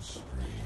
spree.